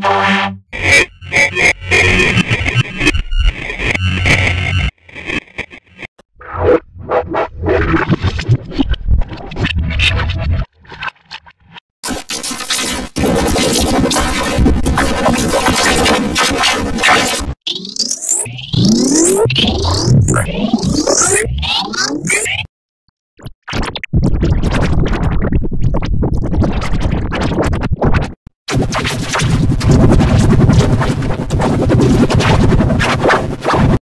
Bye. Right.